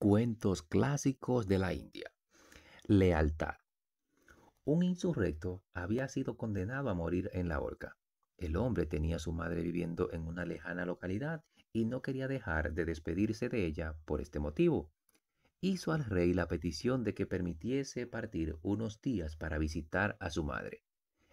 Cuentos clásicos de la India. Lealtad. Un insurrecto había sido condenado a morir en la horca. El hombre tenía a su madre viviendo en una lejana localidad y no quería dejar de despedirse de ella por este motivo. Hizo al rey la petición de que permitiese partir unos días para visitar a su madre.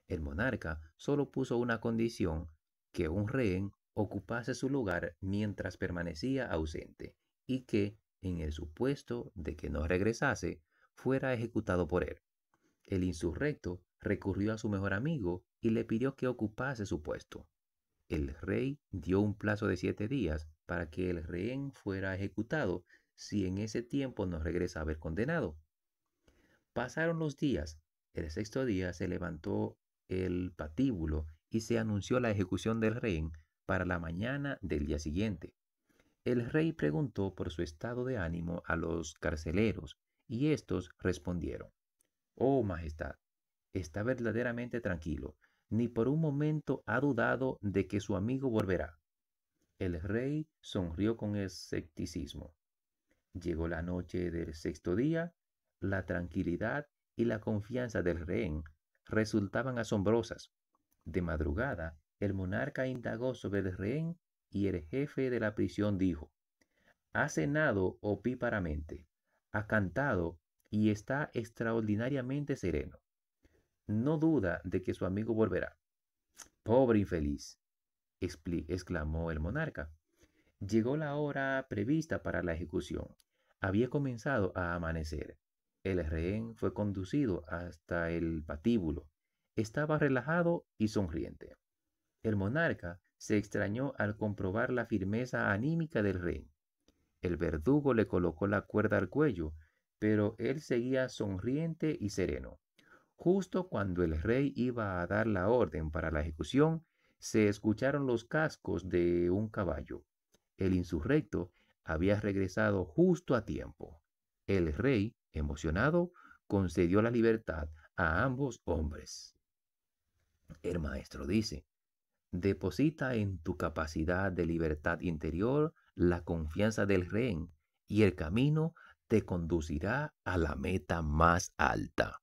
El monarca solo puso una condición, que un rehén ocupase su lugar mientras permanecía ausente y que en el supuesto de que no regresase, fuera ejecutado por él. El insurrecto recurrió a su mejor amigo y le pidió que ocupase su puesto. El rey dio un plazo de siete días para que el rehén fuera ejecutado si en ese tiempo no regresaba el condenado. Pasaron los días. El sexto día se levantó el patíbulo y se anunció la ejecución del rehén para la mañana del día siguiente. El rey preguntó por su estado de ánimo a los carceleros, y éstos respondieron, Oh Majestad, está verdaderamente tranquilo, ni por un momento ha dudado de que su amigo volverá. El rey sonrió con escepticismo. Llegó la noche del sexto día, la tranquilidad y la confianza del rey resultaban asombrosas. De madrugada, el monarca indagó sobre el rehén y el jefe de la prisión dijo, ha cenado opíparamente, ha cantado y está extraordinariamente sereno. No duda de que su amigo volverá. Pobre infeliz, exclamó el monarca. Llegó la hora prevista para la ejecución. Había comenzado a amanecer. El rehén fue conducido hasta el patíbulo. Estaba relajado y sonriente. El monarca se extrañó al comprobar la firmeza anímica del rey. El verdugo le colocó la cuerda al cuello, pero él seguía sonriente y sereno. Justo cuando el rey iba a dar la orden para la ejecución, se escucharon los cascos de un caballo. El insurrecto había regresado justo a tiempo. El rey, emocionado, concedió la libertad a ambos hombres. El maestro dice, Deposita en tu capacidad de libertad interior la confianza del rehén y el camino te conducirá a la meta más alta.